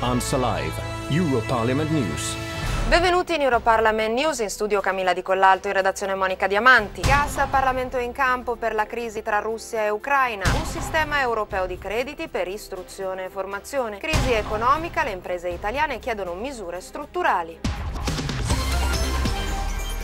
Answer Live, Europarlament News. Benvenuti in Europarlament News, in studio Camilla Di Collalto, in redazione Monica Diamanti. Gas a Parlamento in campo per la crisi tra Russia e Ucraina, un sistema europeo di crediti per istruzione e formazione. Crisi economica, le imprese italiane chiedono misure strutturali.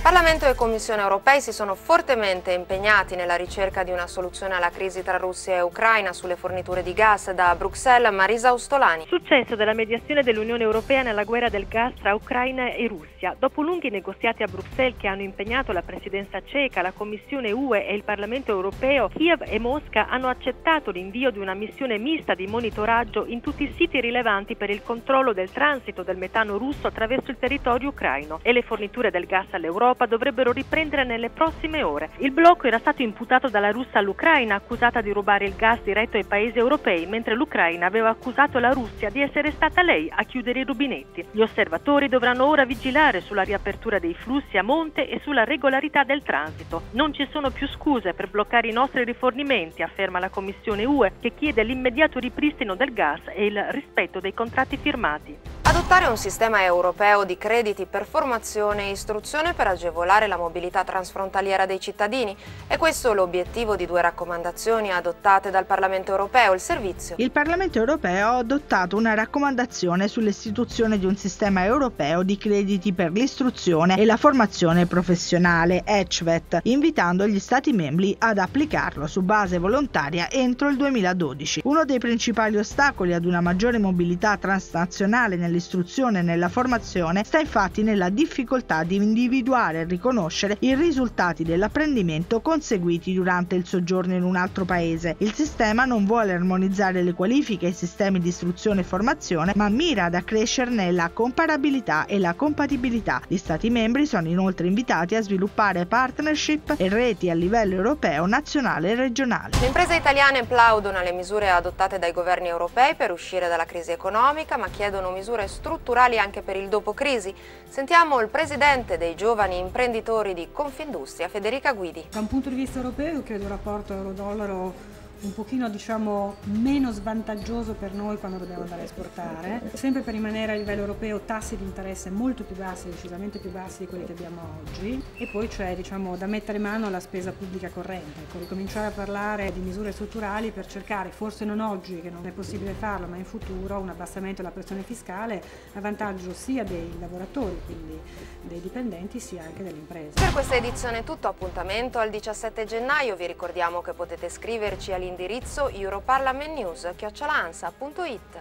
Parlamento e Commissione europei si sono fortemente impegnati nella ricerca di una soluzione alla crisi tra Russia e Ucraina sulle forniture di gas da Bruxelles. Marisa Ostolani. Successo della mediazione dell'Unione Europea nella guerra del gas tra Ucraina e Russia. Dopo lunghi negoziati a Bruxelles che hanno impegnato la Presidenza ceca, la Commissione UE e il Parlamento europeo, Kiev e Mosca hanno accettato l'invio di una missione mista di monitoraggio in tutti i siti rilevanti per il controllo del transito del metano russo attraverso il territorio ucraino e le forniture del gas all'Europa Europa dovrebbero riprendere nelle prossime ore. Il blocco era stato imputato dalla Russia all'Ucraina, accusata di rubare il gas diretto ai paesi europei, mentre l'Ucraina aveva accusato la Russia di essere stata lei a chiudere i rubinetti. Gli osservatori dovranno ora vigilare sulla riapertura dei flussi a monte e sulla regolarità del transito. Non ci sono più scuse per bloccare i nostri rifornimenti, afferma la Commissione UE, che chiede l'immediato ripristino del gas e il rispetto dei contratti firmati. Adottare un sistema europeo di crediti per formazione e istruzione per agevolare la mobilità transfrontaliera dei cittadini. È questo l'obiettivo di due raccomandazioni adottate dal Parlamento europeo, il servizio. Il Parlamento europeo ha adottato una raccomandazione sull'istituzione di un sistema europeo di crediti per l'istruzione e la formazione professionale, ECVET, invitando gli Stati membri ad applicarlo su base volontaria entro il 2012. Uno dei principali ostacoli ad una maggiore mobilità transnazionale nelle nell'istruzione e nella formazione sta infatti nella difficoltà di individuare e riconoscere i risultati dell'apprendimento conseguiti durante il soggiorno in un altro paese. Il sistema non vuole armonizzare le qualifiche e i sistemi di istruzione e formazione, ma mira ad accrescerne la comparabilità e la compatibilità. Gli Stati membri sono inoltre invitati a sviluppare partnership e reti a livello europeo, nazionale e regionale. Le imprese italiane plaudono alle misure adottate dai governi europei per uscire dalla crisi economica, ma chiedono misure misure strutturali anche per il dopo crisi. Sentiamo il presidente dei giovani imprenditori di Confindustria, Federica Guidi. Da un punto di vista europeo credo il rapporto euro-dollaro un pochino diciamo meno svantaggioso per noi quando dobbiamo andare a esportare, sempre per rimanere a livello europeo tassi di interesse molto più bassi, decisamente più bassi di quelli che abbiamo oggi. E poi cioè diciamo da mettere mano alla spesa pubblica corrente, ecco, ricominciare a parlare di misure strutturali per cercare, forse non oggi che non è possibile farlo, ma in futuro un abbassamento della pressione fiscale a vantaggio sia dei lavoratori, quindi dei dipendenti, sia anche delle imprese. Per questa edizione è tutto, appuntamento al 17 gennaio, vi ricordiamo che potete scriverci all'interno all'indirizzo europarlamentnews.it.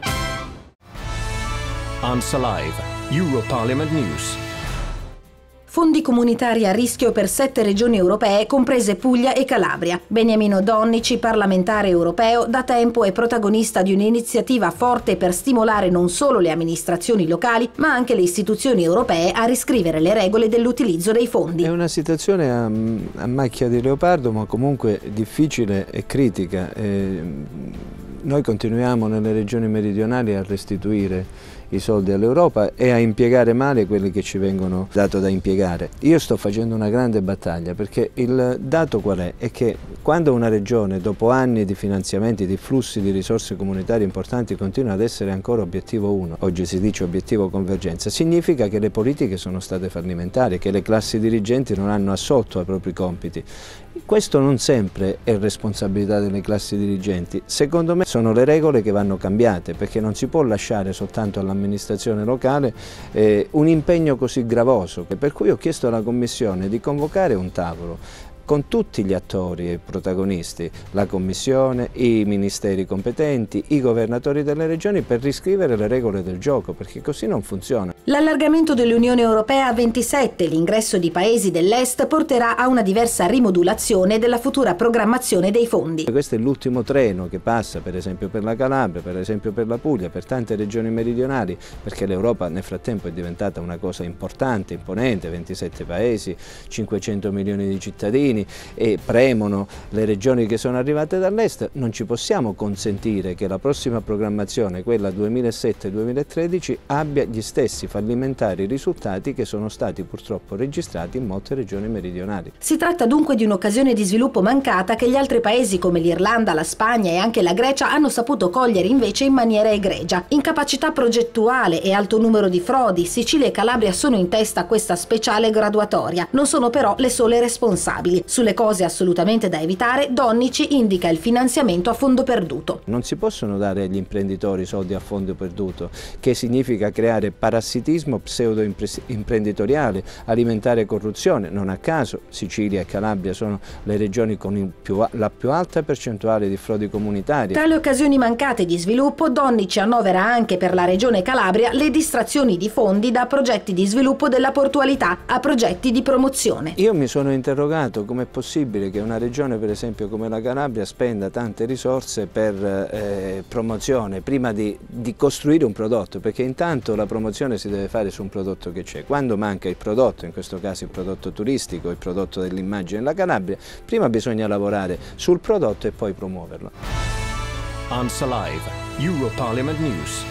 Ansa Live, Europarlament News. Fondi comunitari a rischio per sette regioni europee, comprese Puglia e Calabria. Beniamino Donnici, parlamentare europeo, da tempo è protagonista di un'iniziativa forte per stimolare non solo le amministrazioni locali, ma anche le istituzioni europee a riscrivere le regole dell'utilizzo dei fondi. È una situazione a, a, macchia di leopardo, ma comunque difficile e critica. E noi continuiamo nelle regioni meridionali a restituire i soldi all'Europa e a impiegare male quelli che ci vengono dato da impiegare. Io sto facendo una grande battaglia perché il dato qual è? È che quando una regione dopo anni di finanziamenti, di flussi di risorse comunitarie importanti continua ad essere ancora obiettivo 1, oggi si dice obiettivo convergenza, significa che le politiche sono state fallimentari, che le classi dirigenti non hanno assolto ai propri compiti. Questo non sempre è responsabilità delle classi dirigenti, secondo me sono le regole che vanno cambiate perché non si può lasciare soltanto all'amministrazione amministrazione locale eh, un impegno così gravoso, per cui ho chiesto alla Commissione di convocare un tavolo con tutti gli attori e protagonisti, la Commissione, i ministeri competenti, i governatori delle regioni per riscrivere le regole del gioco, perché così non funziona. L'allargamento dell'Unione Europea a 27 e l'ingresso di paesi dell'Est porterà a una diversa rimodulazione della futura programmazione dei fondi. Questo è l'ultimo treno che passa per esempio per la Calabria, per esempio per la Puglia, per tante regioni meridionali, perché l'Europa nel frattempo è diventata una cosa importante, imponente, 27 paesi, 500 milioni di cittadini, e premono le regioni che sono arrivate dall'est, non ci possiamo consentire che la prossima programmazione, quella 2007-2013, abbia gli stessi fallimentari risultati che sono stati purtroppo registrati in molte regioni meridionali. Si tratta dunque di un'occasione di sviluppo mancata che gli altri paesi come l'Irlanda, la Spagna e anche la Grecia hanno saputo cogliere invece in maniera egregia. Incapacità progettuale e alto numero di frodi, Sicilia e Calabria sono in testa a questa speciale graduatoria. Non sono però le sole responsabili. Sulle cose assolutamente da evitare, Donnici indica il finanziamento a fondo perduto. Non si possono dare agli imprenditori soldi a fondo perduto, che significa creare parassitismo pseudo-imprenditoriale, alimentare corruzione. Non a caso Sicilia e Calabria sono le regioni con più, la più alta percentuale di frodi comunitarie. Tra le occasioni mancate di sviluppo, Donnici annovera anche per la regione Calabria le distrazioni di fondi da progetti di sviluppo della portualità a progetti di promozione. Io mi sono interrogato com'è possibile che una regione per esempio come la Calabria spenda tante risorse per eh, promozione prima di, di costruire un prodotto, perché intanto la promozione si deve fare su un prodotto che c'è. Quando manca il prodotto, in questo caso il prodotto turistico, il prodotto dell'immagine della Calabria, prima bisogna lavorare sul prodotto e poi promuoverlo. Live, Europarliament News.